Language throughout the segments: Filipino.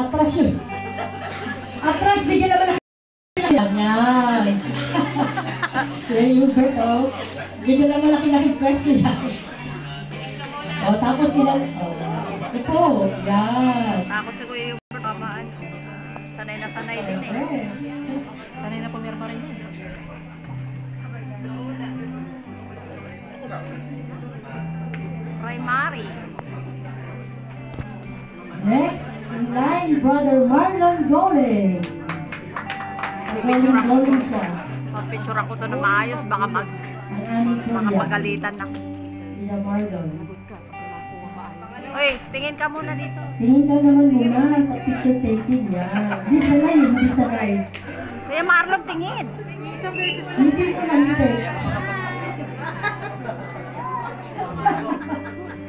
Atras yun. Atras, bigyan naman ng yan. Yan. Kuya Hubert, oh. Bigyan naman malaki na request niya. Oh, tapos ilan, oh. Ito, yan. Takot si Kuya yung pamaan. Sanay na sanay din eh. Sanay na pumirma rin eh. Primary. Next, in line, Brother Marlon Golem. Golem, golem siya. Picture ako to na maayos. Baka mag baka pagalitan na. Kuya Marlon. Uy, tingin ka muna dito. Tingin ka naman muna sa picture taking yan. Hindi sanay, hindi sanay. Kuya Marlon, tingin. Hindi ko man ito.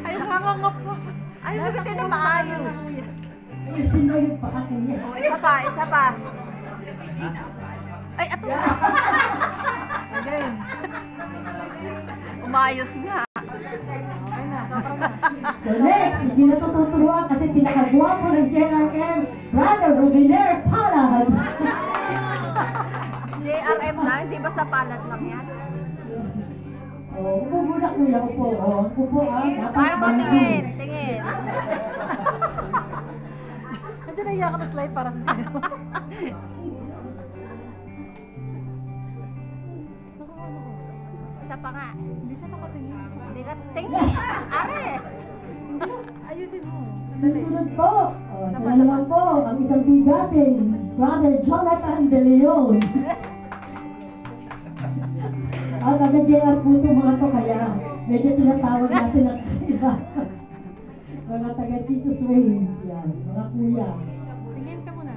Ay, ngangangap po. Ay, bibitin na maayos. Ayusin na yung paa ko niya. Oh, isa pa, isa pa. Ay, ato. Again. Umayos nga. So next, hindi na ito tuturuan kasi pinakagwapo ng JRM, Brother Rubiner Palad. JRM na, hindi ba sa palad lang yan? oh, upo muna kuya, upo. Oh, upo ah. Dapat Paano mo bangko. tingin? Tingin. Nandiyan na iyak na slide para sa sa'yo. Isa pa nga. Hindi siya nakatingin. Hindi ka tingin. Are. Ayusin mo. Susunod po. Oh, ito na naman po, ang isang bigatin, Brother Jonathan De Leon. Ang taga JR po ito mga to kaya medyo tinatawag. Taga Jesus Reigns, yan, mga kuya. Tingin ka muna.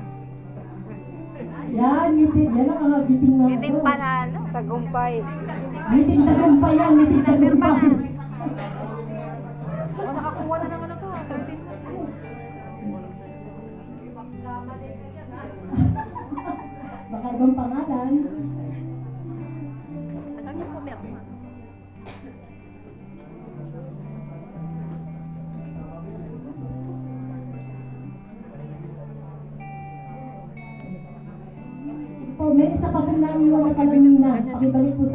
Yan, ngiting, yan ang mga giting na Kiting panalo. Tagumpay. Ngiting tagumpay yan, ngiting tagumpay. O, nakakuha na naman ito. 13 na. Baka ibang pangalan.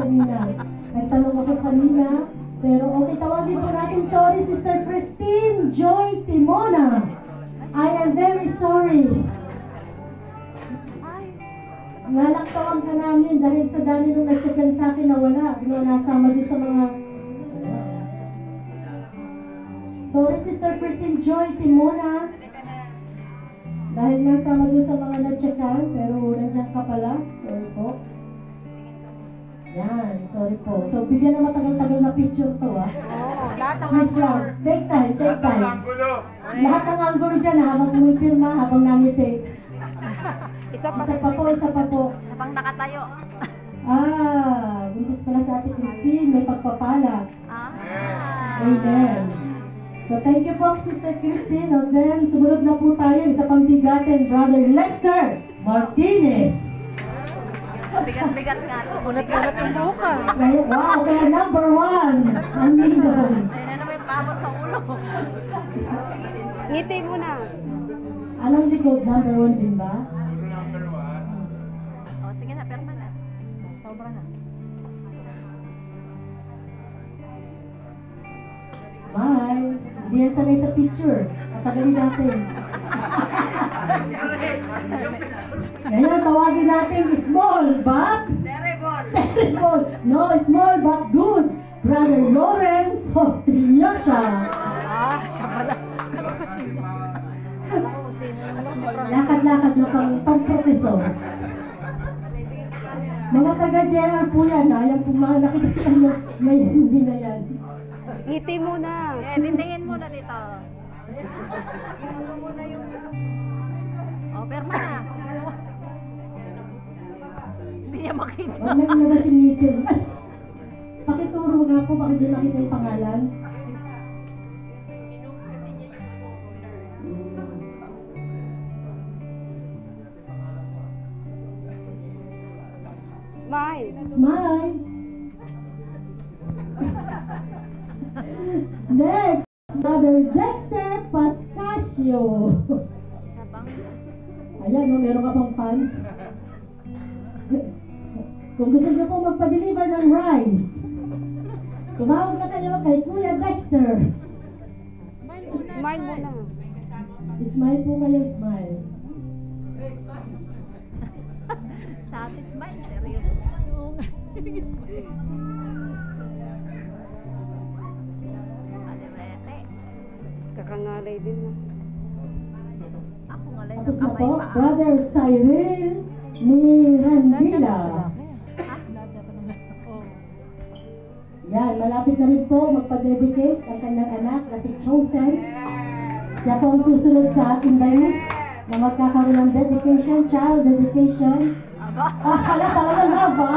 Pakibalik po sa Nina. Nagtanong ako kanina. Pero okay, tawagin po natin. Sorry, Sister Christine Joy Timona. I am very sorry. Nalaktawan ka namin dahil sa dami nung nagcheckan sa akin na wala. No, nasama din sa mga... Sorry, Sister Christine Joy Timona. Dahil nasama doon sa mga na-checkan, pero sorry po. So, bigyan na matagal-tagal na picture to, ah. Oo, lahat ng Please lang, take time, take time. Lahat ng angulo dyan, ah, habang pumipirma, habang nangiti. Isa Isa pa po, isa pa po. Isa pang nakatayo. Ah, buntis pala sa Ate Christine, may pagpapala. Ah. Amen. So, thank you po, Sister Christine. And then, sumunod na po tayo, isa pang bigatin, Brother Lester Martinez. Bigat-bigat nga. to. Unat-unat yung buka. Wow, kaya number one. Ang Ninong. Ayun na naman yung kamot sa ulo. Ngiti mo na. Anong likod? Number one din ba? O, sige na, perma na. Sobra na. Smile. Hindi yan sanay sa picture. Patagalin natin. Ngayon, tawagin natin small but Terrible. terrible. No, small but good. Brother Lawrence Hostiliosa. Ah, siya pala. Kala ko sino. Lakad-lakad na pang, pang professor. Mga taga-JR po yan, ha? Yan po mga nakikita nyo, may hindi na yan. Ngiti mo na. Eh, titingin muna dito. O, perma na. Hindi niya makita. Huwag na nilabas yung ngipin. Pakituro nga po, bakit di makita yung pangalan? Smile. Smile! Next, Brother Dexter Pascasio. Ayan, no, meron ka pang fans. Kung gusto niyo po magpa-deliver ng rice, tumawag na kayo kay Kuya Dexter. Smile muna. Smile po kayo, smile. Sabi, smile. Seryoso. Kakangalay din na. Ako ngalay Tapos ng na kamay po, pa. Brother Cyril Mirandila. Oo. Malapit na rin po magpa-dedicate ang kanyang anak na si Chosen. Siya po ang susunod sa ating list na magkakaroon ng dedication, child dedication. Ah, pala, talaga na ba?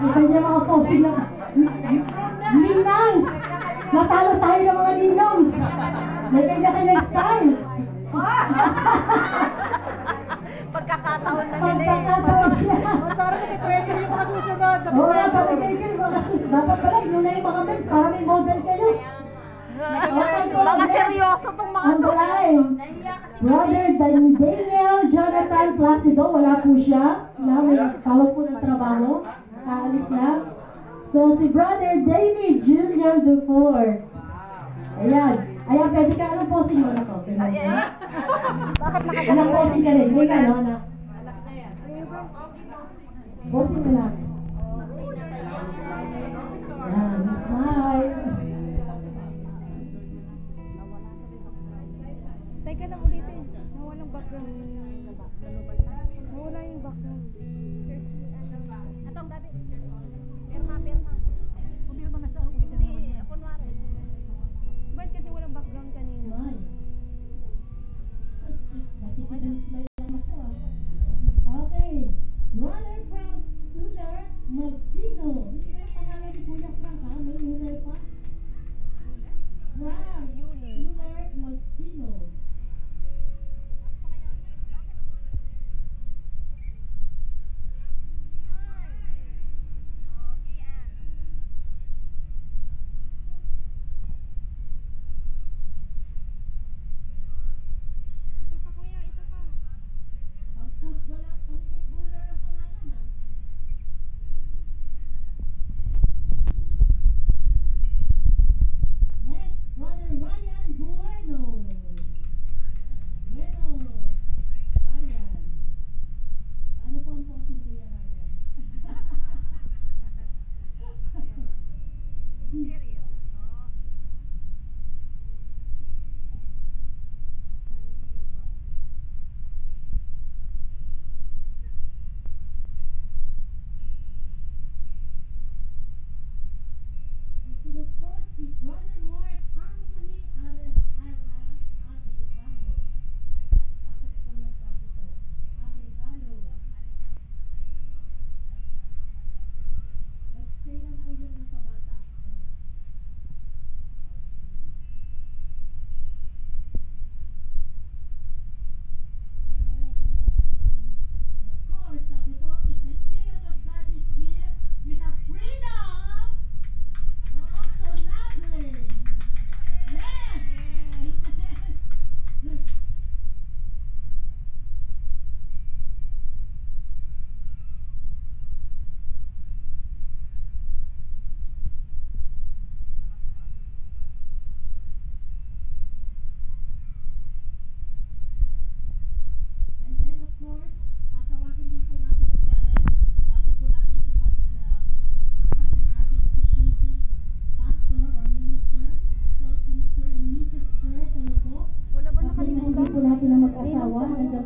Kita niya mga posing na... Ninangs! Natalo tayo ng mga ninongs! May kanya-kanyang style! Pagkakataon na nila eh. Parang nag-pressure yung mga susunod. Oo sabi kayo kayo, mga sus, dapat pala, yun na yung mga mens, para may model kayo. Mga seryoso tong mga to. Brother Dan- Daniel Jonathan Placido, wala po siya, na may tawag po ng trabaho, kaalis na. So, si Brother David Julian Dufour. Ayan. Ayan, pwede ka, anong posing mo na to? Ka? Bakit Anong posing ka rin? Hindi ka, no? Na? Posing ka lang.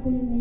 Mr. and